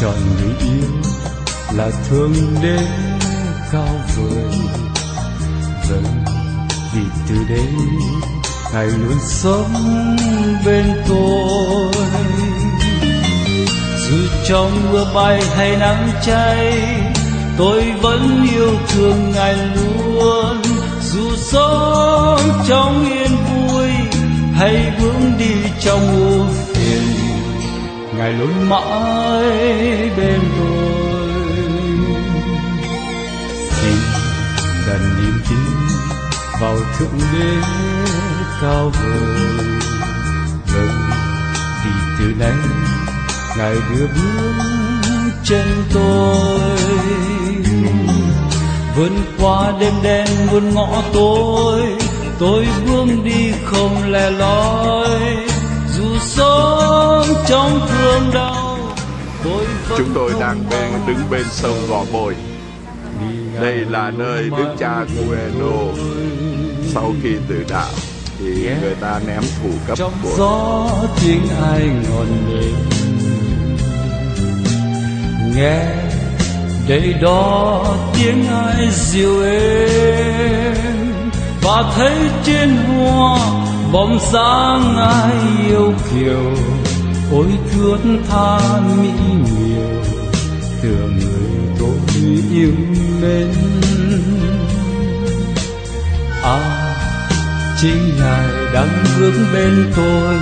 chọn người yêu là thương đến cao vời. Vâng vì từ đây ngài luôn sống bên tôi. Dù trong mưa bay hay nắng cháy, tôi vẫn yêu thương ngài luôn. Dù sống trong yên ngài luôn mãi bên tôi. Xin đặt niềm tin vào thượng đế cao vời. Vâng vì từ nay ngài đưa bước chân tôi. Vượt qua đêm đen muôn ngõ tối. Tôi bước đi không lẻ loi sống trong thương đau. Chúng tôi đang bên đứng bên sông Gò Bồi. Đây là nơi Đức cha Gueno. Sau khi từ đạo thì người ta ném thủ cấp của gió tiếng ai ngọn đêm nghe đây đó tiếng ai dịu êm và thấy trên hoa bóng dáng ai yêu kiều. Ôi thương tha mỹ miều tựa người tôi yêu mến. À chính ngài đang bước bên tôi,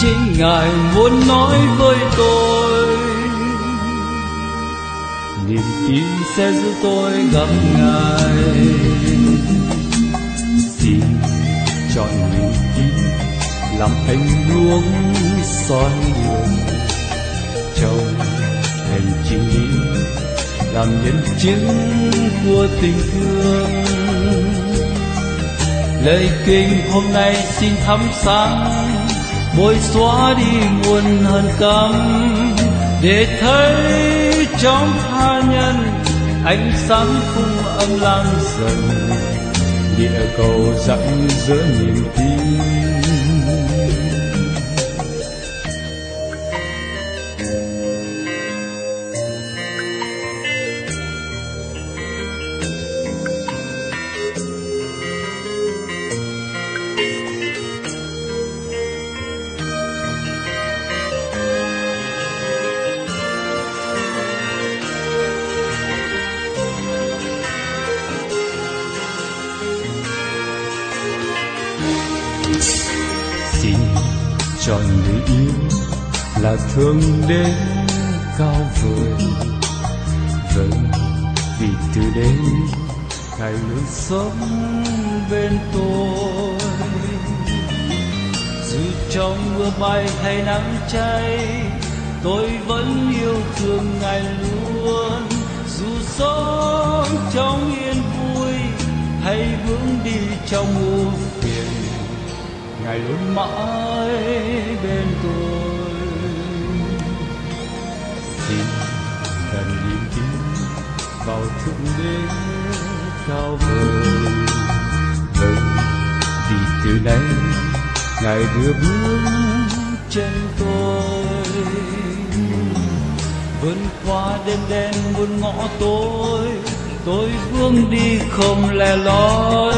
chính ngài muốn nói với tôi. Niềm tin sẽ giúp tôi gặp ngài chọn mình tin làm anh luống soi đường. Trong hành trình đi làm nhân chứng của tình thương. Lời kinh hôm nay xin thắp sáng bôi xóa đi nguồn hận căm. Để thấy trong tha nhân, ánh sáng không âm lam dần địa cầu rạng giữa niềm tin. Chọn người yêu là thương đến cao vời. Vâng vì từ đây ngài luôn sống bên tôi. Dù trong mưa bay hay nắng cháy, tôi vẫn yêu thương ngài luôn. Dù sống trong yên vui hay vướng đi trong ưu Ngày luôn mãi bên tôi. Xin cần niềm tin vào thượng đế cao vời. Vâng vì từ nay ngài đưa bước chân tôi. Vươn qua đêm đen buôn ngõ tối, tôi vương đi không lẻ loi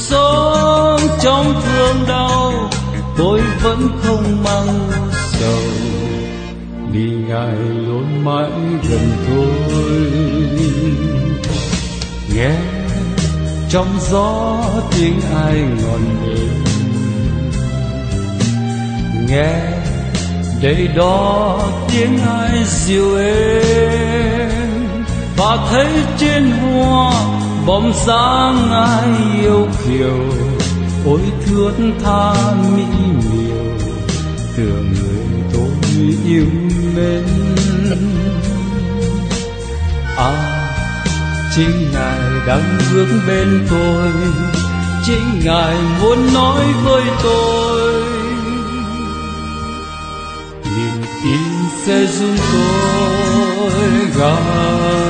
sống trong thương đau, tôi vẫn không mang sầu. Vì ngài luôn mãi gần tôi. Nghe trong gió tiếng ai ngọn đêm nghe đây đó tiếng ai dịu êm. Và thấy trên hoa bóng sáng ai yêu kiều, ôi thương tha mỹ miều. Tựa người tôi yêu mến. À chính ngài đang bước bên tôi, chính ngài muốn nói với tôi. Niềm tin sẽ giúp tôi gặp